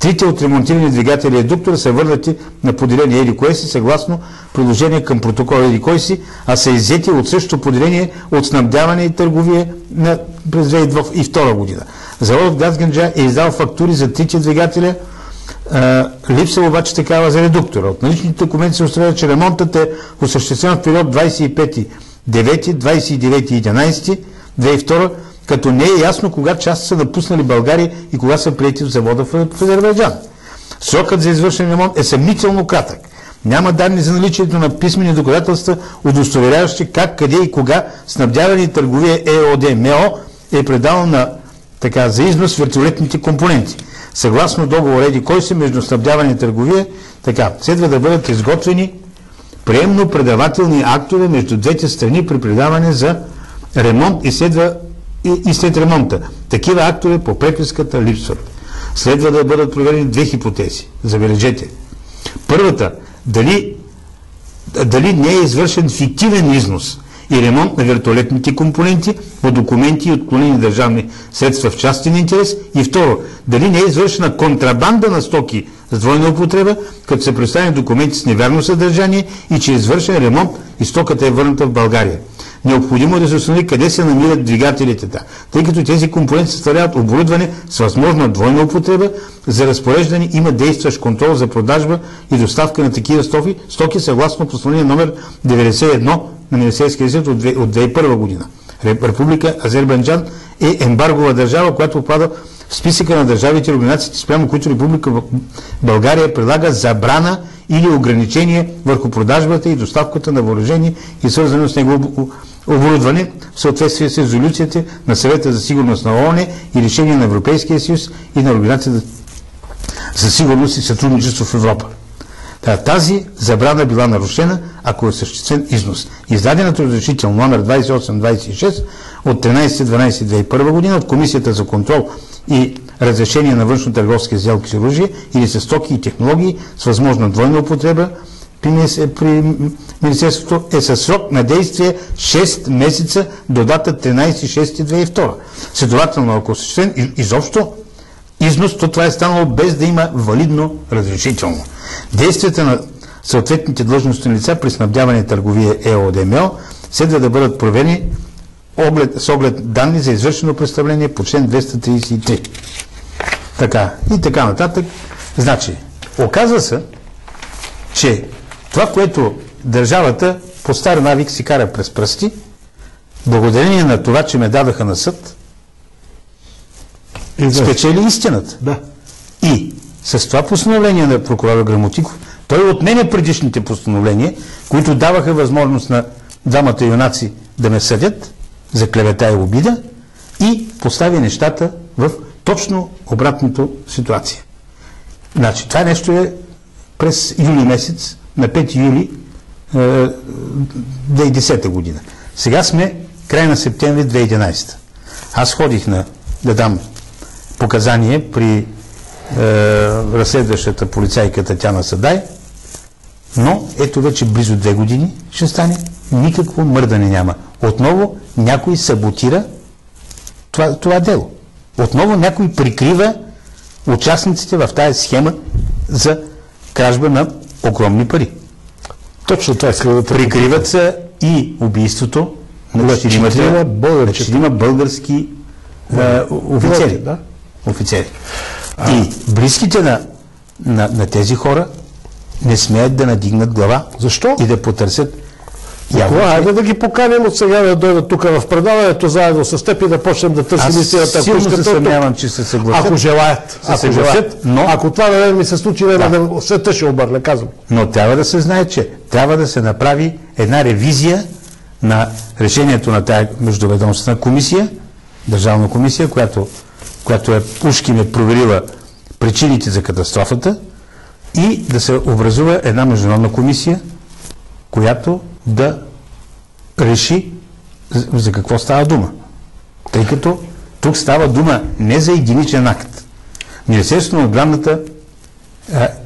Трите отремонтирани двигатели и дуктора са върнати на поделение Еди Койси съгласно приложение към протокола Еди Койси, а са иззети от същото поделение от снабдяване и търговия на, през 2002 година. Заводът Газганджа е издал фактури за трите двигателя, липса обаче такава за редуктора. От наличните документи се установява, че ремонтът е осъществен в период 25 9, 29 11 2002 като не е ясно кога част са напуснали България и кога са прияти в завода в Азербайджан. Срокът за извършен ремонт е съмнително кратък. Няма данни за наличието на писмени доказателства, удостоверяващи как, къде и кога снабдяване и търговия ЕОД МЕО е предал на така, за износ вертолетните компоненти. Съгласно договор Еди кой се между снабдяване и търговия, така, следва да бъдат изготвени приемно-предавателни актове между двете страни при предаване за ремонт и следва и, и след ремонта. Такива актове по преписката липсват. Следва да бъдат проверени две хипотези. Забележете. Първата, дали, дали не е извършен фиктивен износ и ремонт на вертолетните компоненти по документи и отклонени държавни средства в частен интерес. И второ, дали не е извършена контрабанда на стоки с двойна употреба, като се представени документи с невярно съдържание и че е извършен ремонт и стоката е върната в България. Необходимо е да се установи къде се намират двигателите, тъй като тези компоненти съставляват оборудване с възможна двойна употреба. За разпореждане има действащ контрол за продажба и доставка на такива стоки, стоки съгласно постановление номер 91 на Министерския съд от 2001 година. Република Азербайджан е ембаргова държава, която попада в списъка на държавите и организациите, спрямо които Република България предлага забрана или ограничение върху продажбата и доставката на въоръжение и свързано с него оборудване в съответствие с резолюцията на съвета за сигурност на ООН и решение на Европейския съюз и на Организацията за сигурност и сътрудничество в Европа. Тази забрана била нарушена, ако е осъществен износ. Издаденото разрешително номер 2826 от 13.12.2001 година от Комисията за контрол и разрешение на външно-търговски сделки с оръжие или с стоки и технологии с възможна двойна употреба при Министерството е със срок на действие 6 месеца до дата 13.6.2002. Следователно, ако осъществен изобщо износ, то това е станало без да има валидно разрешително. Действията на съответните длъжностни лица при снабдяване и търговия ЕОДМО следва да бъдат проверени оглед, с оглед данни за извършено представление по член 233. Така и така нататък. Значи, оказва се, че това, което държавата по стар навик си кара през пръсти, благодарение на това, че ме дадаха на съд, и спечели истината. Да. И с това постановление на прокурора Грамотиков, той отменя предишните постановления, които даваха възможност на двамата юнаци да ме съдят за клевета и обида и поставя нещата в точно обратното ситуация. Значи, това нещо е през юли месец, на 5 юли 2010 година. Сега сме край на септември 2011. Аз ходих на, да дам показания при е, разследващата полицайка Татяна Садай, но ето вече близо две години ще стане, никакво мърдане няма. Отново някой саботира това, това дело. Отново някой прикрива участниците в тази схема за кражба на огромни пари. Точно това искам да Прикриват се и убийството на четирима български а, офицери. Да? Офицери. А... И близките на, на, на тези хора не смеят да надигнат глава. Защо? И да потърсят Явно, Айде да ги поканим от сега да дойдат тук в предаването заедно с теб и да почнем да търсим истината. Аз силно се съмнявам, че се съгласят. Ако желаят. Се ако съгласят, желаят. Но... Ако това да ми се случи, да. да света ще обърне, казвам. Но трябва да се знае, че трябва да се направи една ревизия на решението на тази междуведомствена комисия, държавна комисия, която, която е ушки ме проверила причините за катастрофата и да се образува една международна комисия, която да реши за, какво става дума. Тъй като тук става дума не за единичен акт. Министерството на отбраната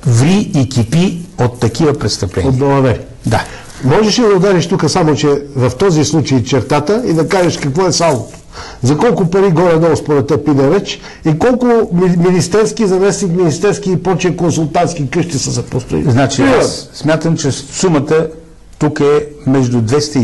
ври и кипи от такива престъпления. От долавери. Да. Можеш ли да удариш тук само, че в този случай чертата и да кажеш какво е салото? За колко пари горе-долу според теб иде реч и колко ми- министерски, заместник министерски и прочие консултантски къщи са се построили? Значи аз смятам, че сумата тук е между 210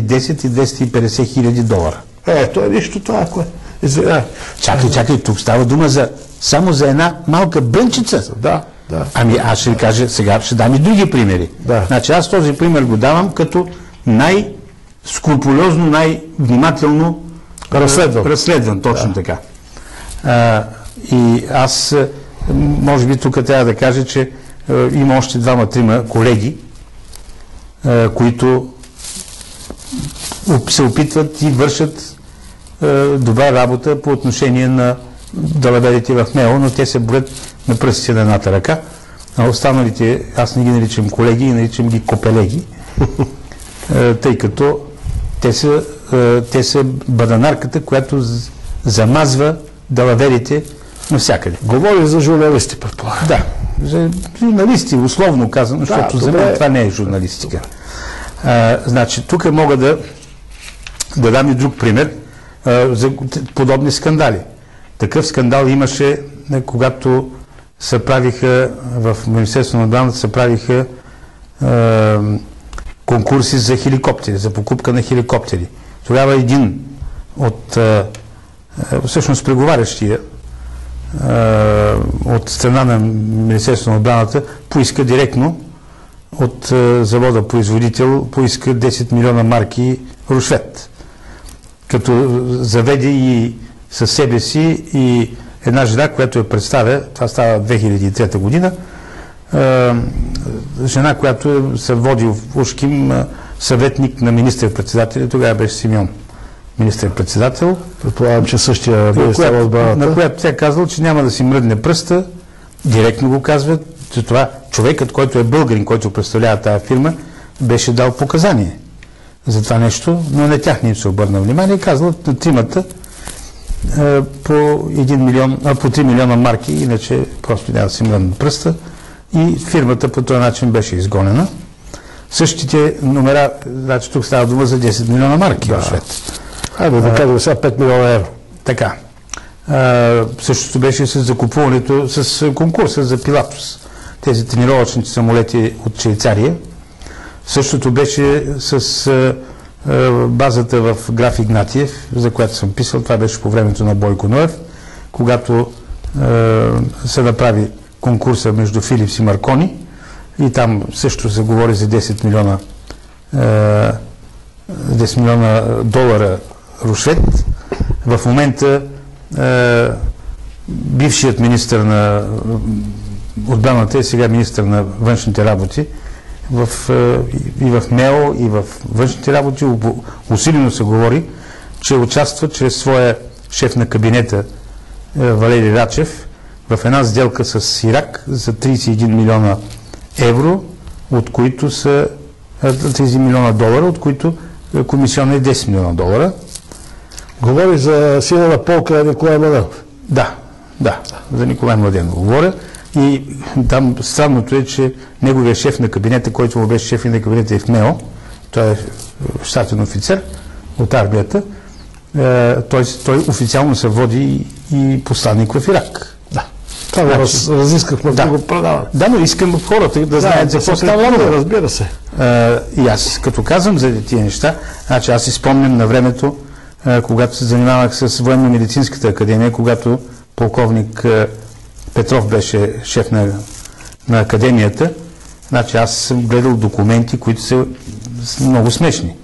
и 250 хиляди долара. Е, то е нищо това, кое. Извинявай. Чакай, чакай, тук става дума за, само за една малка брънчица. Да, да. Ами аз ще ви кажа, сега ще дам и други примери. Да. Значи аз този пример го давам като най-скрупулезно, най-внимателно Разследван. разследван, точно така. А, и аз, а, може би тук трябва да кажа, че а, има още двама-трима колеги, а, които оп- се опитват и вършат а, добра работа по отношение на далаберите в МЕО, но те се броят на пръстите на едната ръка. А останалите, аз не ги наричам колеги, наричам ги копелеги, тъй като те са, те са баданарката, която замазва далаверите навсякъде. Говори за журналисти, предполагам. Да, за журналисти, условно казано, защото за добре. мен това не е журналистика. А, значи, тук мога да, да дам и друг пример а, за подобни скандали. Такъв скандал имаше, а, когато се правиха в Министерството на отбраната се правиха а, конкурси за хеликоптери, за покупка на хеликоптери. Тогава един от а, а, всъщност преговарящия а, от страна на Министерството на отбраната поиска директно от завода производител поиска 10 милиона марки Рушвет. Като заведе и със себе си и една жена, която я представя, това става 2003 година, жена, която е, се води в Ушким съветник на министър-председателя, тогава беше Симеон министър-председател, Предполагам, че същия министър на която, на която тя е казала, че няма да си мръдне пръста, директно го казва, че това човекът, който е българин, който представлява тази фирма, беше дал показание за това нещо, но на тях не им се обърна внимание и казала на тримата е, по, 1 милион, а, по 3 милиона марки, иначе просто няма да си мръдне пръста. И фирмата по този начин беше изгонена. Същите номера, значи тук става дума за 10 милиона марки. Да. Хайде да кажем сега 5 милиона евро. Така. А, същото беше с закупуването, с конкурса за Пилатус. Тези тренировъчни самолети от Швейцария. Същото беше с а, а, базата в Граф Игнатиев, за която съм писал. Това беше по времето на Бойко Ноев, когато а, се направи конкурса между Филипс и Маркони. И там също се говори за 10 милиона а, 10 милиона долара рушвет. В момента е, бившият министр на отбраната е сега министр на външните работи в, е, и в МЕО, и в външните работи усилено се говори, че участва чрез своя шеф на кабинета е, Валери Рачев в една сделка с Ирак за 31 милиона евро, от които са е, 30 милиона долара, от които е, комисиона е 10 милиона долара. Говори за сина на полка Николай Младенов. Да, да, за Николай Младенов говоря. И там странното е, че неговия шеф на кабинета, който му беше шеф и на кабинета е в МЕО, той е щатен офицер от армията, е, той, той официално се води и посланник в Ирак. Да. Това го Значи- раз, разискахме Да. друго предаване. Да, но искам хората да знаят за какво става дума. Разбира се. А, и аз, като казвам за тия неща, значи аз си спомням на времето, а, когато се занимавах с военно-медицинската академия, когато полковник а, Петров беше шеф на, на академията, значи аз съм гледал документи, които са много смешни.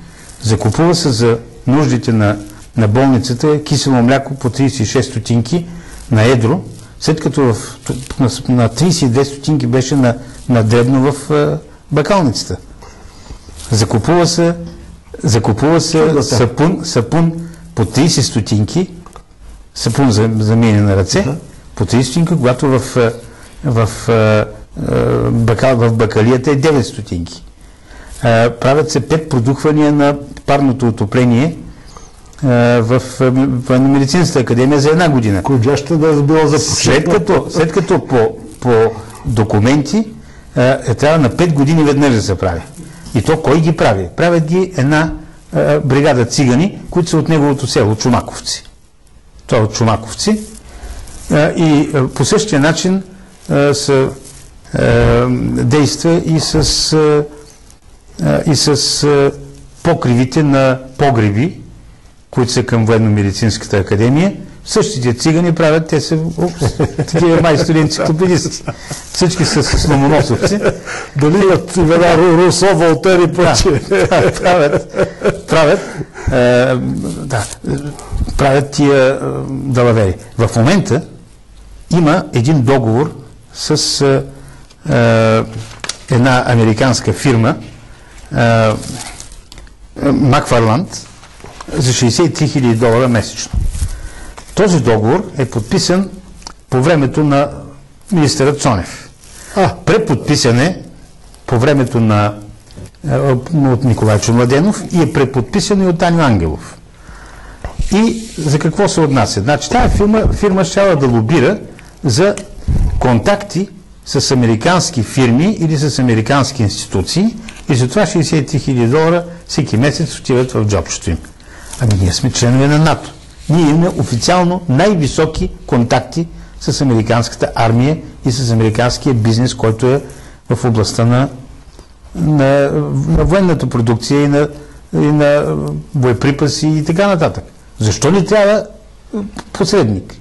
Закупува се за нуждите на, на болницата кисело мляко по 36 стотинки на едро, след като в, на, на 32 стотинки беше на, на дребно в а, бакалницата. Закупува се, закупува се Чудата. сапун, сапун по 30 стотинки, сапун за, за миене на ръце, по 30 стотинки, когато в, е, в, а, бакал, в бакалията е 9 стотинки. А, правят се 5 продухвания на парното отопление в Военно-медицинската академия за една година. Коджаща да е било за След като, след като по, по документи е, трябва на 5 години веднъж да се прави. И то кой ги прави? Правят ги една е, бригада цигани, които са от неговото село, Чумаковци. Това е от Чумаковци. Е, и е, по същия начин е, са е, действа и с, е, и с е, покривите на погреби, които са към военно-медицинската академия. Същите цигани правят, те са такива майстори енциклопедисти. Всички са с ломоносовци. Дали имат имена Ру- Русо, Волтер и прочие. Да, правят, правят, е, да, правят тия е, далавери. В момента има един договор с е, една американска фирма Макфарланд за 63 000 долара месечно. Този договор е подписан по времето на министъра Цонев. А, Преподписане по времето на е, от Николайчо Младенов и е преподписано и от Аню Ангелов. И за какво се отнася? Значи тази фирма, фирма щяла да лобира за контакти с американски фирми или с американски институции и затова 63 000 долара всеки месец отиват в джобчето им. Ами ние сме членове на НАТО. Ние имаме официално най-високи контакти с американската армия и с американския бизнес, който е в областта на, на, на военната продукция и на, и на боеприпаси и така нататък. Защо ни трябва посредник?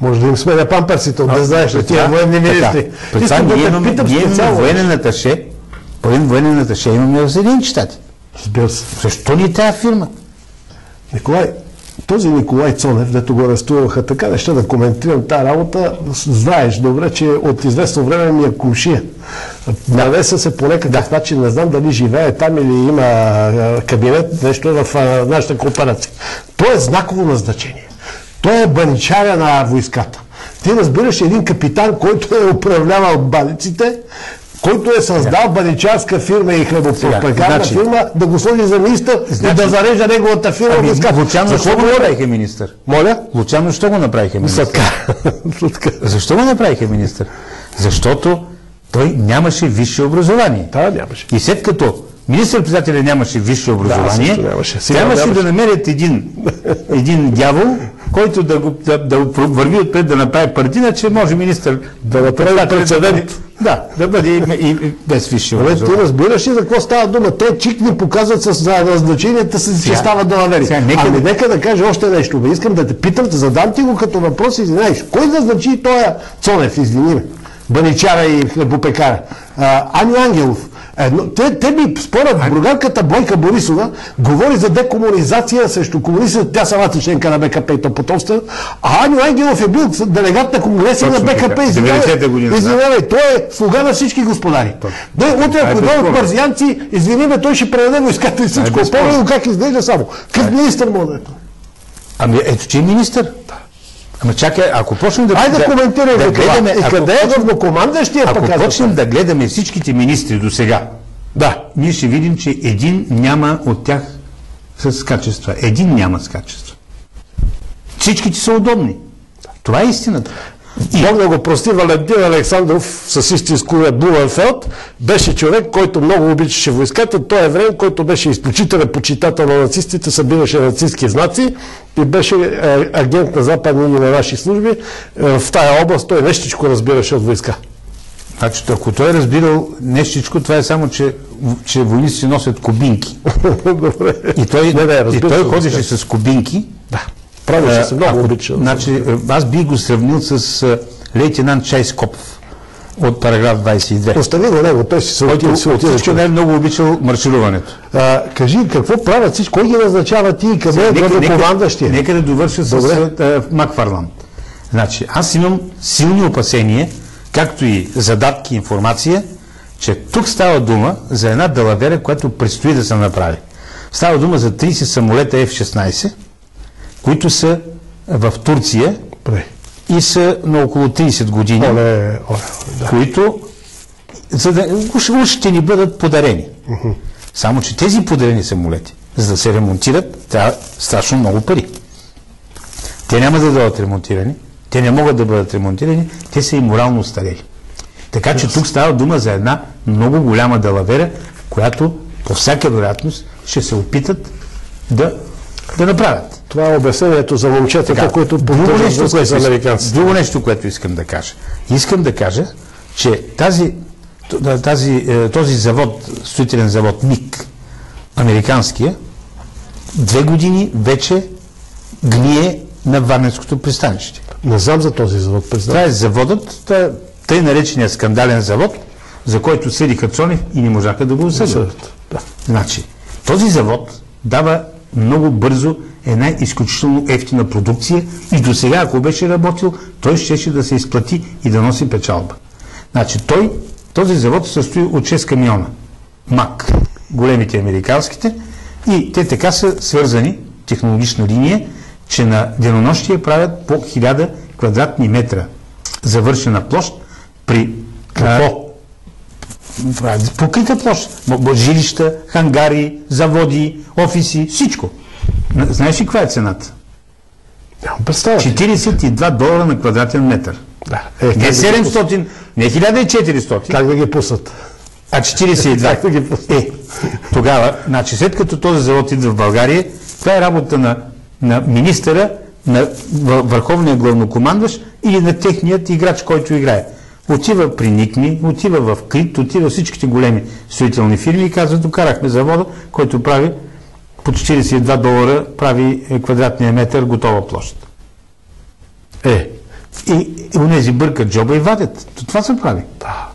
може да им сменя памперсите, да знаеш, на тия военни министри. Искам да те питам ние имаме военен аташе, военен, военен аташе имаме в Съединените щати. Защо ни е тази фирма? Николай, този Николай Цонев, дето го арестуваха така, не ще да коментирам тази работа, знаеш добре, че от известно време ми е кушия. Навеса се по някакъв начин, не знам дали живее там или има кабинет, нещо в нашата кооперация. То е знаково назначение. Той е баничаря на войската. Ти разбираш един капитан, който е управлявал баниците, който е създал баничарска фирма и хлебопропагарна значи- фирма, да го сложи за министър и Значи- да зарежда неговата фирма Ами. Лучано, За защо го направиха министър? Моля? Лучано, защо го направиха министър? Защо го направиха министър? Защото той нямаше висше образование. Да, нямаше. И след като министър-председателя нямаше висше образование, също нямаше. Сега трябваше нямаше. да намерят един, един дявол, който да, го, да, да върви отпред да направи партина, че може министър Да направи прецедент. Да, да бъде и, и, без висше Абе, ти образование. разбираш ли за какво става дума? Те чик ни показват с назначенията си, че стават да навери. сега нека ами да- нека да кажа още нещо. Бе, искам да те питам, да задам ти го като въпрос и знаеш. Кой назначи този Цонев, извини ме? Баничара и хлебопекара. А, Ангелов. Едно, те, те ми спорят, другарката Бойка Борисова говори за декомунизация срещу комунистите, тя самата е членка на БКП и то потомства, а Аню Ангелов е бил делегат на конгреса на БКП. Извинявай, 90-та година, да. извинявай, той е слуга на всички господари. Да, утре, Това е ако дойдат парзианци, извини ме, той ще предаде войската и всичко. безспорно. Помня как изглежда само. Министър да е той. Ами ето, че е министър. Ама чакай, ако почнем да... Айде да коментирай да това. гледаме, И ако къде е Ако пък аз почнем да гледаме всичките министри до сега, да, ние ще видим, че един няма от тях с качества. Един няма с качества. Всичките са удобни. Това е истината. Бог да го прости, Валентин Александров с истинско е Блуменфелд беше човек, който много обичаше войската. Той е време, който беше изключителен почитател на нацистите, събираше нацистски знаци и беше е, агент на западни и на наши служби. Е, в тая област той нещичко разбираше от войска. Значи, ако той е разбирал нещичко, това е само, че, че войниците носят кубинки. Добре. И той, Не, не, и той ходеше с кубинки. Да. Правеше се, много обича. Значи, е, аз би го сравнил с е, лейтенант Чайс Копов от параграф 22. Остави го него, той си се отива. си от отива всичко най-много обичал маршируването. А, кажи, какво правят всички? Кой ги назначава ти и къде е главнокомандващия? нека да довърша с Добре. а, Макфарлан. Значи, аз имам силни опасения, както и задатки информация, че тук става дума за една далавера, която предстои да се направи. Става дума за 30 самолета F-16, които са в Турция Добре. и са на около 30 години, Оле, оле, да. които за да, уж, уж ще ни бъдат подарени. Само, че тези подарени самолети, за да се ремонтират, трябва страшно много пари. Те няма да бъдат ремонтирани, те не могат да бъдат ремонтирани, те са и морално устарели. Така че тук става дума за една много голяма далавера, която по всяка вероятност ще се опитат да, да направят. Това е обяснението за момчетата, Така, които друго нещо, което, искам- американците. друго нещо, което искам да кажа. Искам да кажа, че тази, тази, е, този завод, строителен завод МИК, американския, две години вече гние на Варненското пристанище. Не знам за този завод, признавам. Това е заводът, това е тъй наречения скандален завод, за който съдиха Цонев и не можаха да го осъдят. Да. Значи, този завод дава много бързо една изключително ефтина продукция и до сега, ако беше работил, той щеше да се изплати и да носи печалба. Значи, той, този завод се състои от 6 камиона. МАК, големите американските, и те така са свързани, технологична линия, че на денонощие правят по 1000 квадратни метра завършена площ при какво? Правят покрита площ. Жилища, хангари, заводи, офиси, всичко. Знаеш ли каква е цената? Нямам представа. 42 долара на квадратен метър. Да. Е, Не да ги, 700, не 1400, как да ги пуснат? а 42. Как да ги пуснат? Е, тогава, значи след като този завод идва в България, това е работа на, на министъра, на въ- върховния главнокомандващ или на техният играч, който играе. Отива при Никми, отива в Крит, отива всичките големи строителни фирми и казва, докарахме завода, който прави по 42 долара прави е, квадратния метър готова площ. Е, И, и унези бъркат джоба и вадят. То Това се прави. да.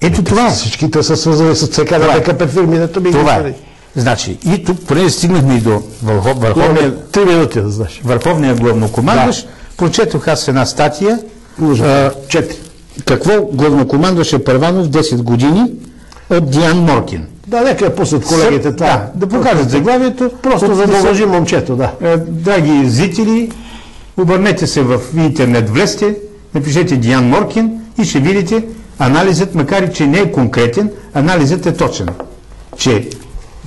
Ето това е. Всичките са свързани с ЦК на е. БКП фирмите. Ми Това ги е. Значи, и тук, понеже стигнахме и до върхов, върховния, три минути, да знаеш. върховния главнокомандващ, прочетох аз една статия, Четири. Какво главнокомандваше Първанов 10 години от Диан Моркин. Да, нека пуснат колегите това. Да, да покажат заглавието. Просто за да уважим момчето, да. Е, Драги зрители, обърнете се в интернет, влезте, напишете Диан Моркин и ще видите анализът, макар и че не е конкретен, анализът е точен. Че,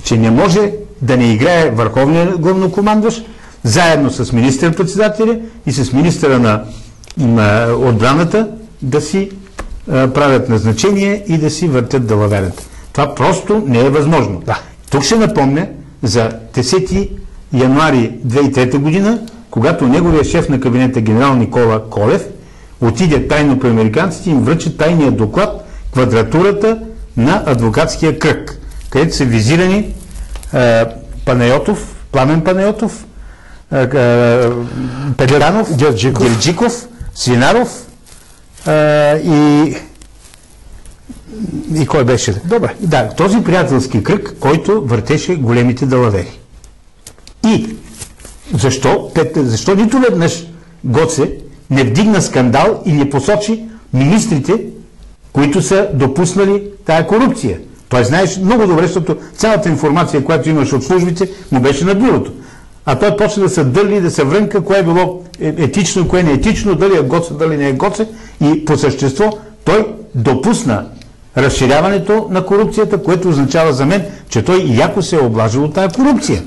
че не може да не играе върховния главнокомандващ заедно с министър-председателя и с министъра на, на отбраната да си а, правят назначение и да си въртят далаверата. Това просто не е възможно. Да. Тук ще напомня за 10 януари 2003 година, когато неговия шеф на кабинета генерал Никола Колев отиде тайно при американците и им връчи тайния доклад квадратурата на адвокатския кръг, където са визирани е, Панайотов, Пламен Панайотов, е, е, Герджиков. Герджиков, Свинаров е, и и кой беше? Добре. Да, този приятелски кръг, който въртеше големите далавери. И защо, защо нито веднъж Гоце не вдигна скандал и не посочи министрите, които са допуснали тая корупция? Той знаеш много добре, защото цялата информация, която имаш от службите, му беше на бюрото. А той почна да се дърли, да се врънка, кое е било е- етично, кое не е етично, дали е Гоце, дали не е Гоце. И по същество той допусна разширяването на корупцията, което означава за мен, че той яко се е облажил от тая корупция.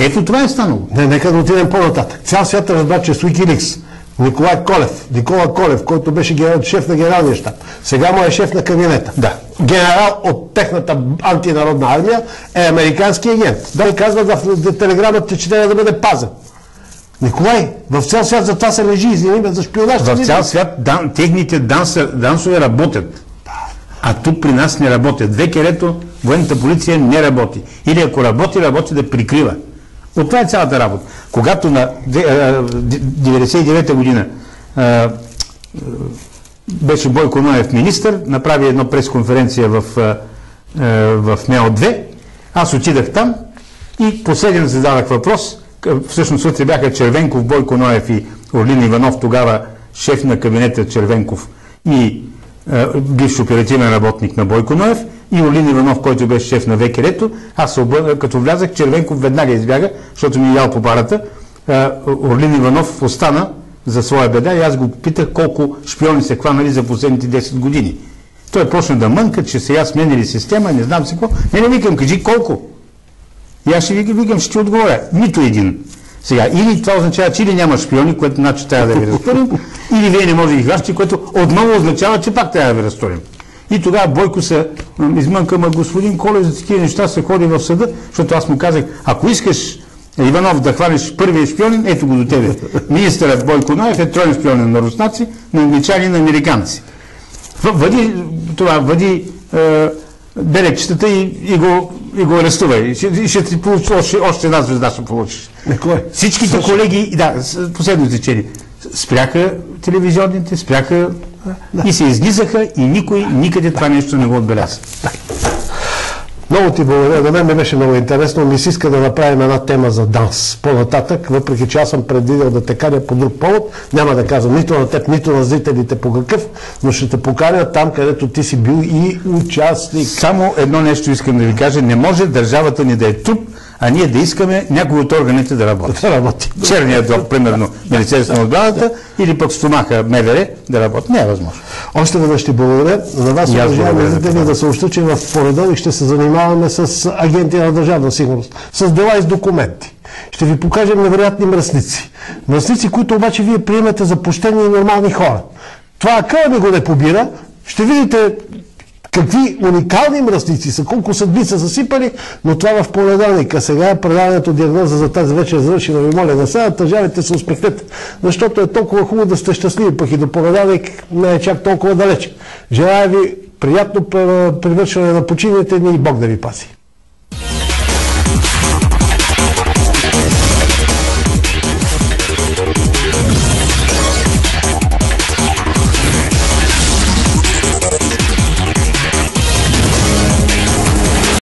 Ето това е станало. Не, нека да отидем по-нататък. Цял свят разбра, че с Wikileaks Николай Колев, Никола Колев, който беше генерал, шеф на генералния щаб, сега му е шеф на кабинета. Да. Генерал от техната антинародна армия е американски агент. Да. Той казва в телеграмата, че трябва да бъде пазен. Николай, в цял свят за това се лежи, извини за шпионаж. В цял свят дан, техните данса, дансове работят. А тук при нас не работят. Векерето военната полиция не работи. Или ако работи, работи да прикрива. От това е цялата работа. Когато на две- а, д- 99-та година беше Бойко Ноев министър, направи една пресконференция в, в МЕО-2. Аз отидах там и последен зададах въпрос. Всъщност утре бяха Червенков, Бойко Ноев и Орлин Иванов, тогава шеф на кабинета Червенков и е, бивш оперативен работник на Бойко Ноев и Олин Иванов, който беше шеф на ВКР-то. Аз като влязах, Червенков веднага избяга, защото ми е ял по парата. Е, Орлин Иванов остана, за своя беда и аз го питах колко шпиони се хванали за последните 10 години. Той почна да мънка, че сега сменили система, не знам си какво. Не, не викам, кажи колко. И аз ще ви викам, ще ти отговоря. Нито един. Сега, или това означава, че или няма шпиони, което значи трябва да ви разтурим, или вие не може да ги хващате, което отново означава, че пак трябва да ви разтурим. И тогава Бойко се измънка, ма господин Колев за такива неща се ходи в съда, защото аз му казах, ако искаш Иванов да хванеш първия шпионин, ето го до тебе. Министърът Бойко Ноев е троен шпионин на руснаци, на англичани на американци. Въди това, въди е, дирекчетата и, и, го, и го арестувай. И ще, ще ти получиш още, още една звезда ще получиш. Кой? Всичките Също. колеги, да, последно изречение, спряха телевизионните, спряха да. и се излизаха и никой никъде това нещо не го отбеляза. Много ти благодаря. На мен ми беше много интересно. Ми се иска да направим една тема за данс по-нататък, въпреки че аз съм предвидел да те каня по друг повод. Няма да казвам нито на теб, нито на зрителите по какъв, но ще те поканя там, където ти си бил и участник. Само едно нещо искам да ви кажа. Не може държавата ни да е труп, а ние да искаме някой от органите да работи. Да работи. Черният дрог, примерно, Министерството на отбраната, или пък стомаха МВР да работи. Не е възможно. Още веднъж ти благодаря. За вас, уважаеми зрители, да съобща, че в понеделник ще се занимаваме с агенти на държавна сигурност, с дела и с документи. Ще ви покажем невероятни мръсници. Мръсници, които обаче вие приемате за почтени и нормални хора. Това акъла ми го не побира. Ще видите какви уникални мръсници са, колко съдби са засипали, но това в понеделник. А сега предаването диагноза за тази вечер е завършено. Ви моля, не се тъжавайте се успехнете, защото е толкова хубаво да сте щастливи, пък и до понеделник не е чак толкова далеч. Желая ви приятно привършване на почините ни и Бог да ви паси.